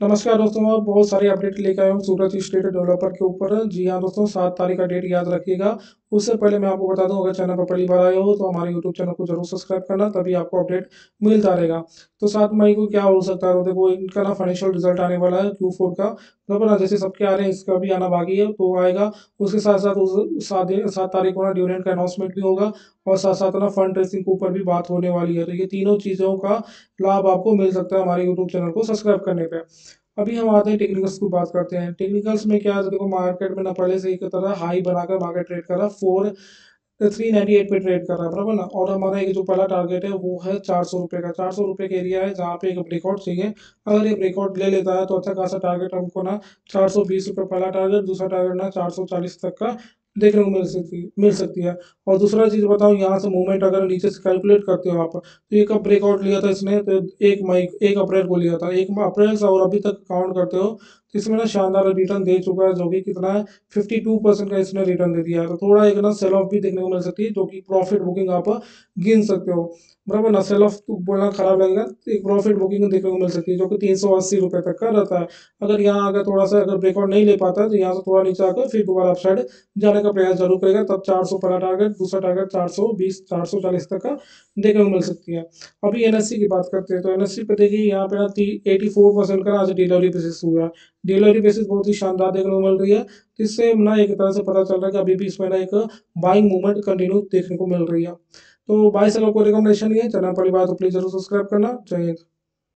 नमस्कार दोस्तों मैं बहुत सारी अपडेट लेकर आया हूँ सूरज स्टेट डेवलपर के ऊपर। जी हाँ दोस्तों, सात तारीख का डेट याद रखिएगा। उससे पहले मैं आपको बता दूँ, अगर चैनल पर पहली बार आए हो तो हमारे यूट्यूब चैनल को ज़रूर सब्सक्राइब करना, तभी आपको अपडेट मिलता रहेगा। तो सात मई को क्या हो सकता है? तो देखो, इनका ना फाइनेंशियल रिज़ल्ट आने वाला है क्यू का। बराबर ना, जैसे सबके आ रहे हैं, इसका भी आना बाकी है तो आएगा। उसके साथ साथ उस सात तारीख को ना डिविडेंड का अनाउंसमेंट भी होगा। और साथ साथ ना फंड रेसिंग के ऊपर भी बात होने वाली है। तो ये तीनों चीज़ों का लाभ आपको मिल सकता है हमारे यूट्यूब चैनल को सब्सक्राइब करने पर अभी हम आते हैं टेक्निकल्स की बात करते हैं। टेक्निकल्स में क्या है, देखो मार्केट में ना पहले से एक तरह हाई बनाकर मार्केट ट्रेड कर रहा फोर थ्री नाइनटी एट पे ट्रेड कर रहा है, बराबर ना? और हमारा एक जो पहला टारगेट है, वो है चार सौ रुपये का। चार सौ रुपये का एरिया है जहाँ पे एक ब्रेकआउट चाहिए अगर ये ब्रेकआउट ले लेता है तो अच्छा खासा टारगेट हमको ना चार सौ बीस रुपये पहला टारगेट दूसरा टारगेट ना चार सौ चालीस तक का देखने को मिल सकती मिल सकती है। और दूसरा चीज़ बताऊँ, यहाँ से मूवमेंट अगर नीचे से कैलकुलेट करते हो आप तो एक का ब्रेकआउट लिया था इसने तो एक मई एक अप्रैल को लिया था। एक अप्रैल से और अभी तक काउंट करते हो तो इसमें ना शानदार रिटर्न दे चुका है, जो कि कितना है फिफ्टी टू परसेंट का इसने रिटर्न दे दिया है। तो थोड़ा एक ना सेल ऑफ़ भी देखने को मिल सकती है, जो कि प्रॉफिट बुकिंग आप गिन सकते हो। बराबर ना सेल ऑफ़ बोलना खराब लगेगा तो एक प्रॉफिट बुकिंग देखने को मिल सकती है, जो कि तीन सौ अस्सी रुपये तक का रहता है। अगर यहाँ अगर थोड़ा सा अगर ब्रेकआउट नहीं ले पाता है तो यहाँ से थोड़ा नीचे आकर फिर दोबारा अपसाइड जाने का प्रयास ज़रूर करेगा, तब चार सौ पहला टारगेट दूसरा टारगेट चार सौ बीस, चार सौ चालीस तक का देखने को मिल सकती है। अभी एन की बात करते हैं तो एन पे देखिए, यहाँ पे एटी फोर परसेंट का आज डिलीवरी बेसिस हुआ। डिलीवरी बेसिस बहुत ही शानदार देखने को मिल रही है इससे ना एक तरह से पता चल रहा है कि अभी भी इसमें ना एक बाइंग मूवमेंट कंटिन्यू देखने को मिल रही है। तो बाईस अगर को रिकमेंडेशन है चैनल पहली बार तो प्लीज़ ज़रूर सब्सक्राइब करना। जय हिंद।